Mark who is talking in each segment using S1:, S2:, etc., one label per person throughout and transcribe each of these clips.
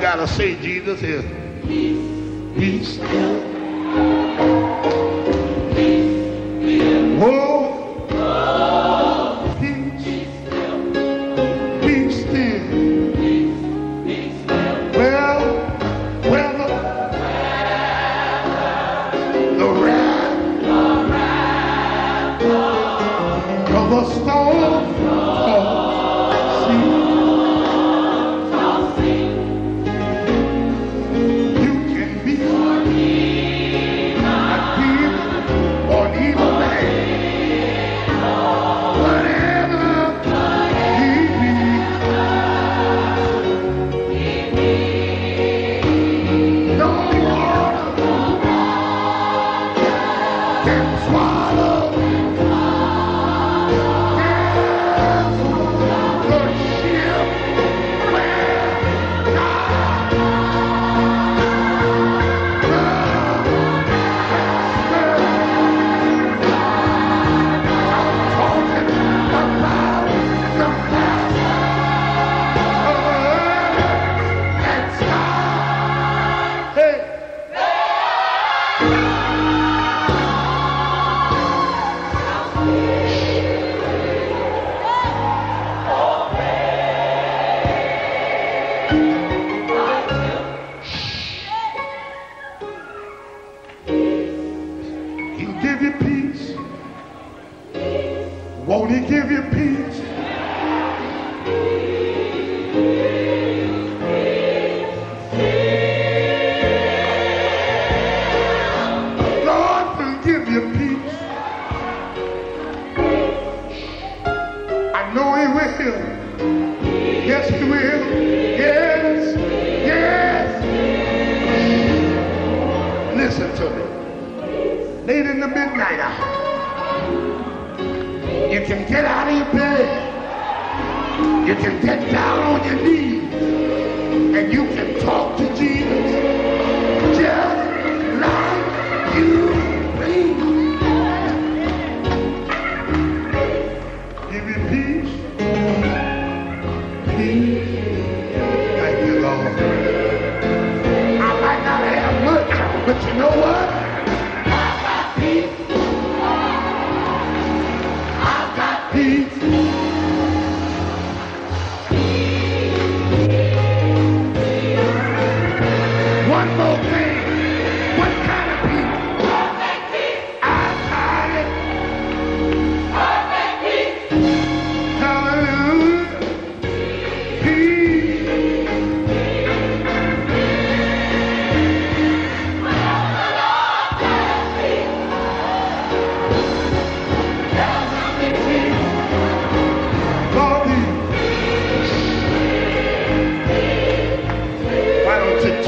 S1: You gotta say, Jesus, is be still. Whoa. Peace. Be still. Well, weather. The wrath of the storm. Oh, see,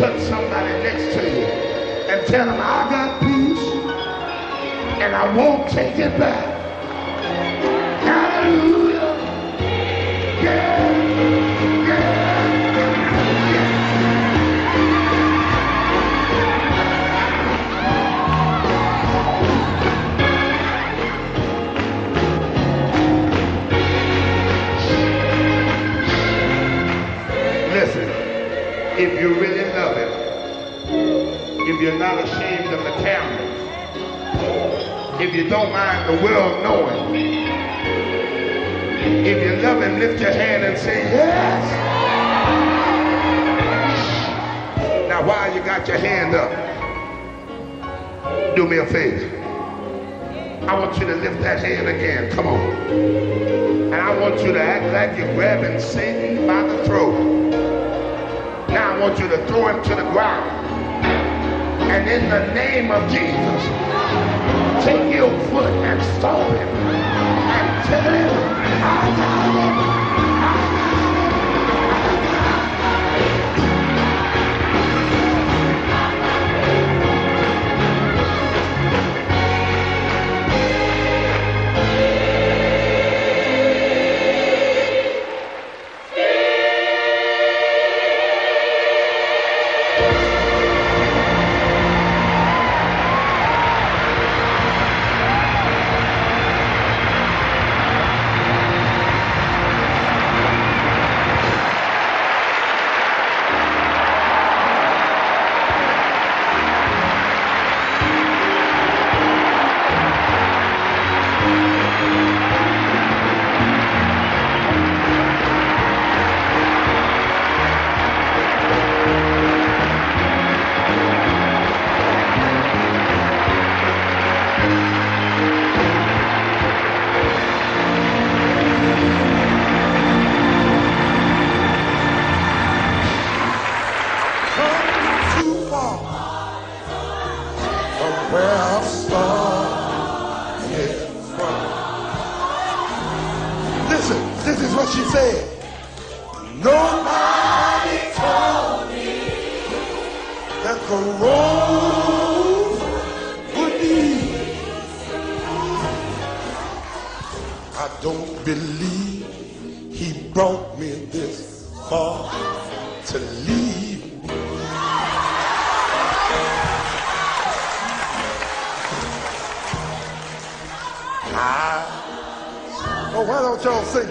S1: touch somebody next to you and tell them I got peace and I won't take it back. Hallelujah. Yeah. Listen, if you really if you're not ashamed of the camera, if you don't mind the world knowing, if you love him, lift your hand and say yes. Now while you got your hand up, do me a favor. I want you to lift that hand again. Come on. And I want you to act like you're grabbing Satan by the throat. Now I want you to throw him to the ground. And in the name of Jesus, take your foot and stop him and tell him, I got
S2: where I'm started from. Listen, this is what she said. Nobody told me that the road would be. I don't believe. It.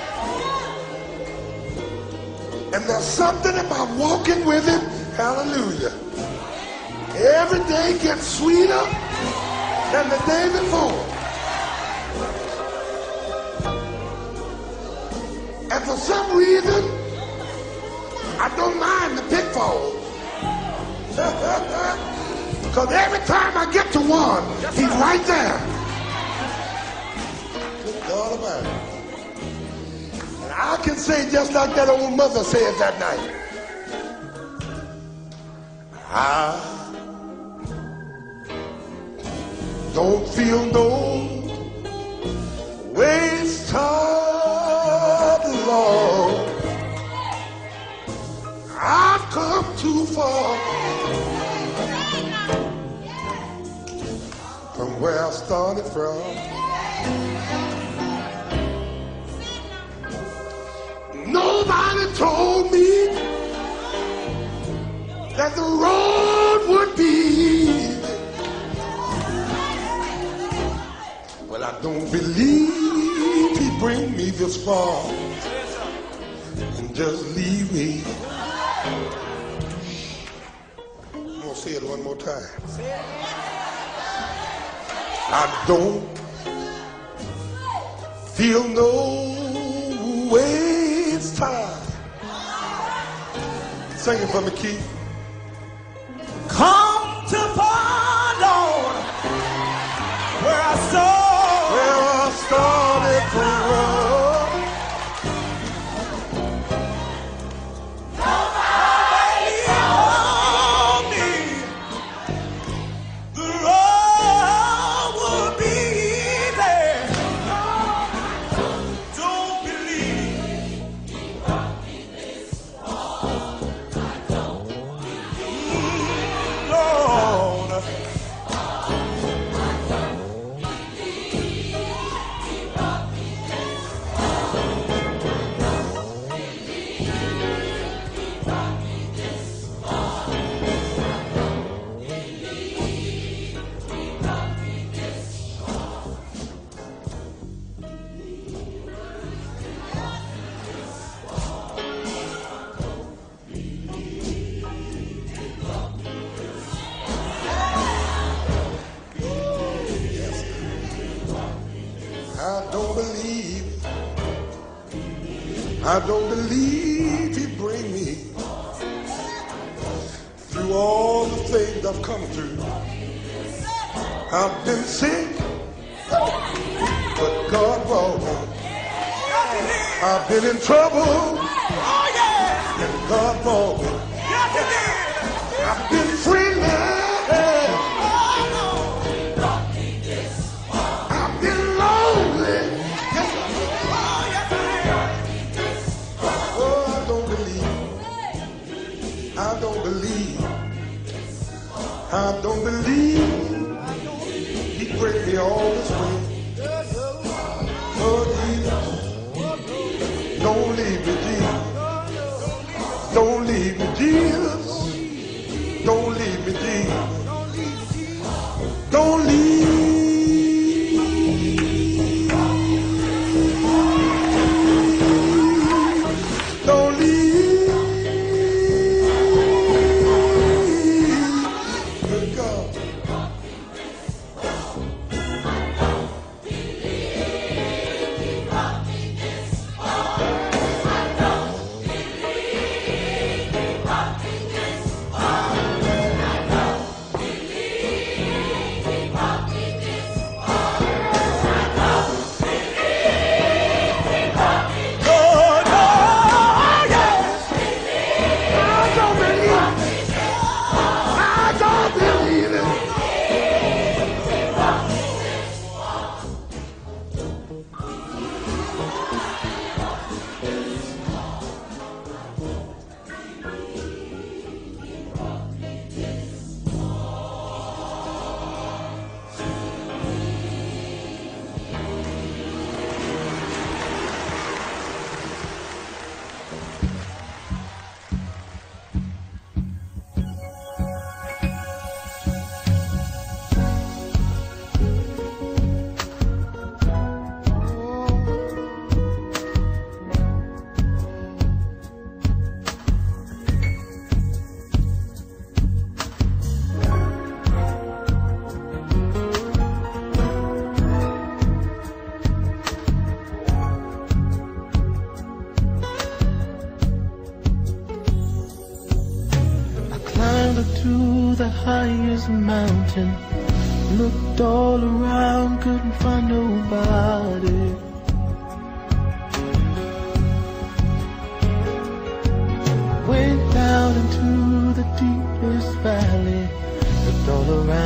S2: And there's something about walking with him, hallelujah. Every day gets sweeter than the day before. And for some reason, I don't mind the pitfalls. Because every time I get to one, he's right there. Can say just like that old mother said that night. I don't feel no waste love. I've come too far from where I started from. Nobody told me that the road would be easy. Well, I don't believe he bring me this far and just leave me. I'm gonna say it one more time. I don't feel no way Sing it for me, Keith. I don't believe, I don't believe he bring me through all the things I've come through. I've been sick, but God brought me. I've been in trouble, and God brought me.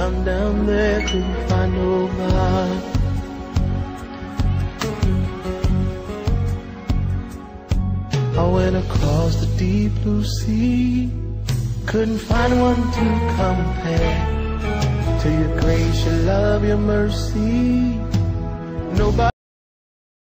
S3: Around down there, couldn't find. I went across the deep blue sea. Couldn't find one to compare to your grace, your love, your mercy. Nobody.